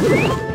you